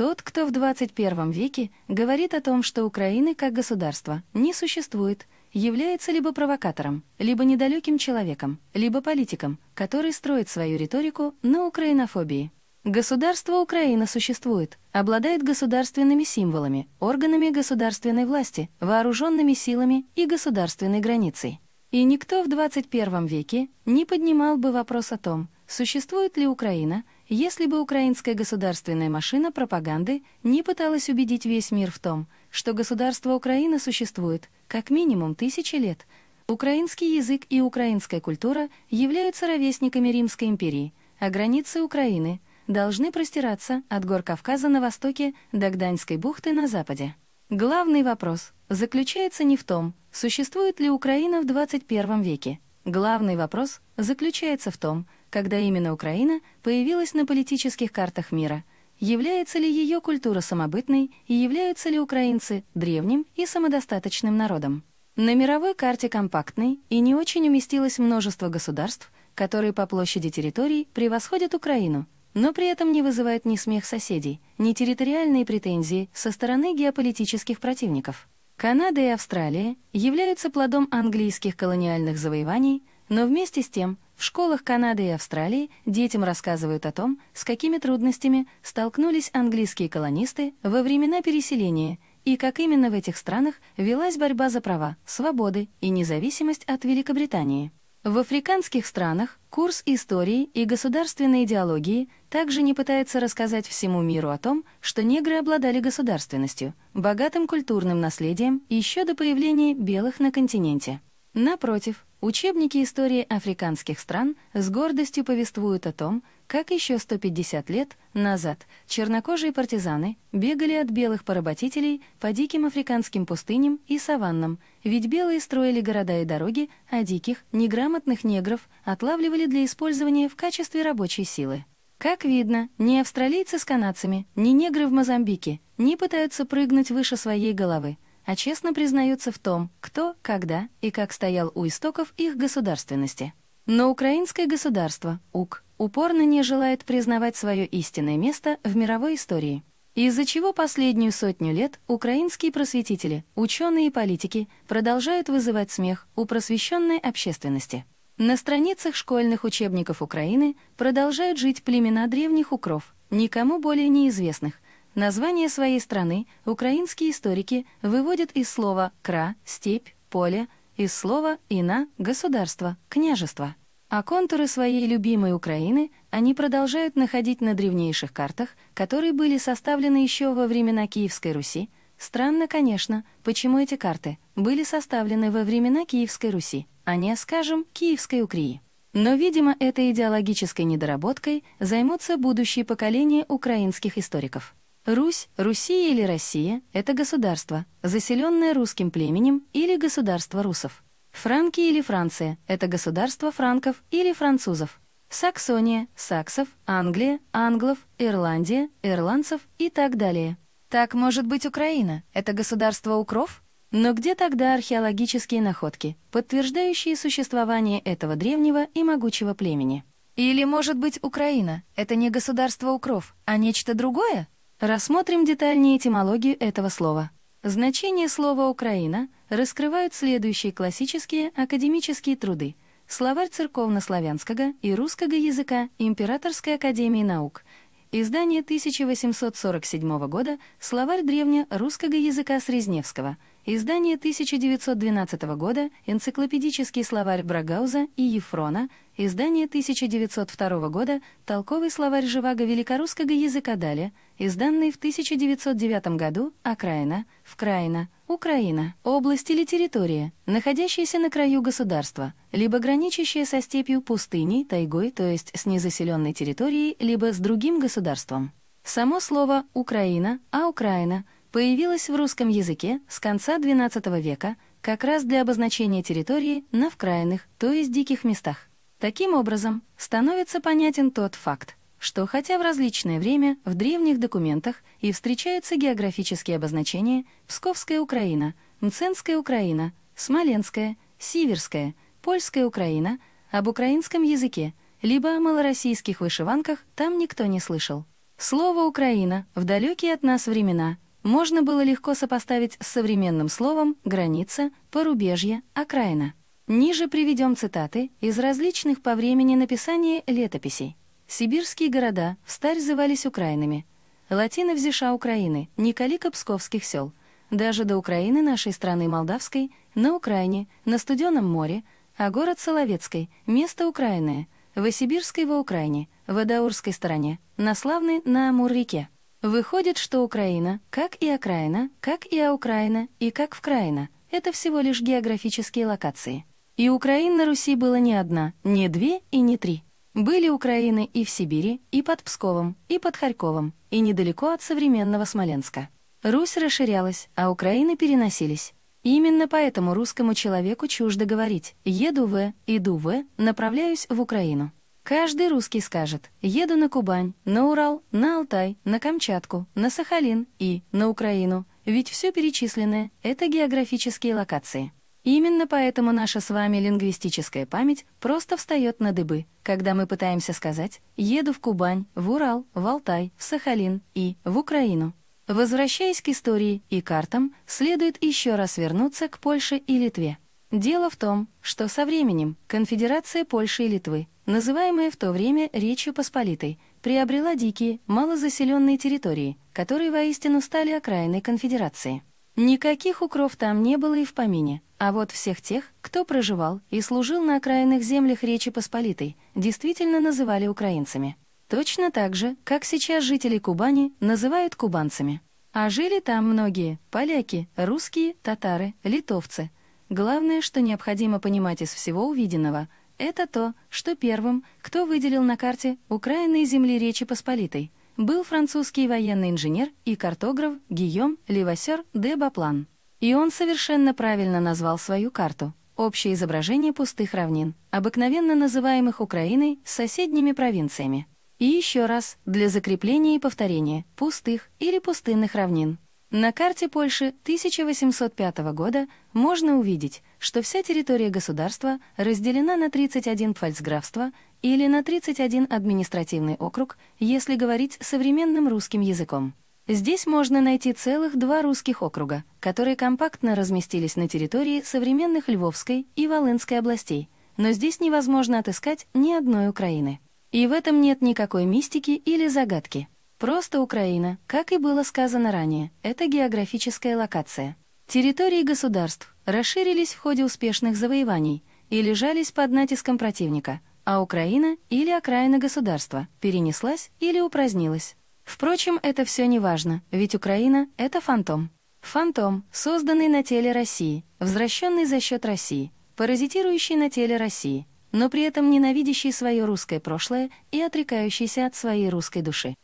Тот, кто в 21 веке говорит о том, что Украины как государства не существует, является либо провокатором, либо недалеким человеком, либо политиком, который строит свою риторику на украинофобии. Государство Украина существует, обладает государственными символами, органами государственной власти, вооруженными силами и государственной границей. И никто в 21 веке не поднимал бы вопрос о том, существует ли Украина, если бы украинская государственная машина пропаганды не пыталась убедить весь мир в том, что государство Украина существует как минимум тысячи лет. Украинский язык и украинская культура являются ровесниками Римской империи, а границы Украины – должны простираться от гор Кавказа на востоке до Гданьской бухты на западе. Главный вопрос заключается не в том, существует ли Украина в 21 веке. Главный вопрос заключается в том, когда именно Украина появилась на политических картах мира, является ли ее культура самобытной и являются ли украинцы древним и самодостаточным народом. На мировой карте компактной и не очень уместилось множество государств, которые по площади территорий превосходят Украину, но при этом не вызывает ни смех соседей, ни территориальные претензии со стороны геополитических противников. Канада и Австралия являются плодом английских колониальных завоеваний, но вместе с тем в школах Канады и Австралии детям рассказывают о том, с какими трудностями столкнулись английские колонисты во времена переселения и как именно в этих странах велась борьба за права, свободы и независимость от Великобритании. В африканских странах курс истории и государственной идеологии также не пытается рассказать всему миру о том, что негры обладали государственностью, богатым культурным наследием еще до появления белых на континенте. Напротив, учебники истории африканских стран с гордостью повествуют о том, как еще 150 лет назад чернокожие партизаны бегали от белых поработителей по диким африканским пустыням и саваннам, ведь белые строили города и дороги, а диких, неграмотных негров отлавливали для использования в качестве рабочей силы. Как видно, ни австралийцы с канадцами, ни негры в Мозамбике не пытаются прыгнуть выше своей головы, а честно признаются в том, кто, когда и как стоял у истоков их государственности. Но украинское государство, УК, упорно не желает признавать свое истинное место в мировой истории, из-за чего последнюю сотню лет украинские просветители, ученые и политики продолжают вызывать смех у просвещенной общественности. На страницах школьных учебников Украины продолжают жить племена древних укров, никому более неизвестных, Название своей страны украинские историки выводят из слова «кра» — степь, поле, из слова «ина» — государство, княжество. А контуры своей любимой Украины они продолжают находить на древнейших картах, которые были составлены еще во времена Киевской Руси. Странно, конечно, почему эти карты были составлены во времена Киевской Руси, а не, скажем, Киевской Укрии. Но, видимо, этой идеологической недоработкой займутся будущие поколения украинских историков. Русь, Руссия или Россия — это государство, заселенное русским племенем или государство русов. Франки или Франция — это государство франков или французов. Саксония, саксов, Англия, англов, Ирландия, ирландцев и так далее. Так может быть Украина — это государство укров? Но где тогда археологические находки, подтверждающие существование этого древнего и могучего племени? Или, может быть, Украина — это не государство укров, а нечто другое? Рассмотрим детальнее этимологию этого слова. Значение слова «Украина» раскрывают следующие классические академические труды. Словарь церковно-славянского и русского языка Императорской академии наук. Издание 1847 года Словарь древнерусского языка Срезневского. Издание 1912 года Энциклопедический словарь Брагауза и Ефрона. Издание 1902 года. Толковый словарь живаго великорусского языка Далее. Изданный в 1909 году. «Окраина», «Вкраина», «Украина», область или территория, находящаяся на краю государства, либо граничащая со степью пустыней, тайгой, то есть с незаселенной территорией, либо с другим государством. Само слово «Украина», а «Украина» появилось в русском языке с конца XII века как раз для обозначения территории на вкраинных, то есть диких местах. Таким образом, становится понятен тот факт, что хотя в различное время в древних документах и встречаются географические обозначения Псковская Украина, Мценская Украина, Смоленская, Сиверская, Польская Украина, об украинском языке, либо о малороссийских вышиванках там никто не слышал. Слово «Украина» в далекие от нас времена можно было легко сопоставить с современным словом «граница», «порубежье», «окраина». Ниже приведем цитаты из различных по времени написания летописей. Сибирские города в старь звались Украинами. Латина взиша Украины, Николика Псковских сел. Даже до Украины нашей страны Молдавской, на Украине, на Студенном море, а город Соловецкой, место Украины, в Осибирской во Украине, в Адаурской стороне, на Славной на Амур-реке. Выходит, что Украина, как и окраина, как и Аукраина, и как Вкраина, это всего лишь географические локации. И Украин на Руси было не одна, не две и не три. Были Украины и в Сибири, и под Псковом, и под Харьковом, и недалеко от современного Смоленска. Русь расширялась, а Украины переносились. Именно поэтому русскому человеку чуждо говорить «еду в», «иду в», «направляюсь в Украину». Каждый русский скажет «еду на Кубань», на Урал, на Алтай, на Камчатку, на Сахалин и на Украину, ведь все перечисленное — это географические локации. Именно поэтому наша с вами лингвистическая память просто встает на дыбы, когда мы пытаемся сказать «еду в Кубань», в Урал, в Алтай, в Сахалин и в Украину. Возвращаясь к истории и картам, следует еще раз вернуться к Польше и Литве. Дело в том, что со временем Конфедерация Польши и Литвы, называемая в то время Речью Посполитой, приобрела дикие, малозаселенные территории, которые воистину стали окраиной Конфедерации. Никаких укров там не было и в помине, а вот всех тех, кто проживал и служил на окраинных землях Речи Посполитой, действительно называли украинцами. Точно так же, как сейчас жители Кубани называют кубанцами. А жили там многие – поляки, русские, татары, литовцы. Главное, что необходимо понимать из всего увиденного – это то, что первым, кто выделил на карте Украины земли Речи Посполитой, был французский военный инженер и картограф Гийом Левасер де Баплан. И он совершенно правильно назвал свою карту — общее изображение пустых равнин, обыкновенно называемых Украиной соседними провинциями. И еще раз, для закрепления и повторения, пустых или пустынных равнин. На карте Польши 1805 года можно увидеть, что вся территория государства разделена на 31 пфальцграфства или на 31 административный округ, если говорить современным русским языком. Здесь можно найти целых два русских округа, которые компактно разместились на территории современных Львовской и Волынской областей, но здесь невозможно отыскать ни одной Украины. И в этом нет никакой мистики или загадки. Просто Украина, как и было сказано ранее, это географическая локация. Территории государств расширились в ходе успешных завоеваний и лежались под натиском противника, а Украина или окраина государства перенеслась или упразднилась. Впрочем, это все не важно, ведь Украина — это фантом. Фантом, созданный на теле России, возвращенный за счет России, паразитирующий на теле России, но при этом ненавидящий свое русское прошлое и отрекающийся от своей русской души.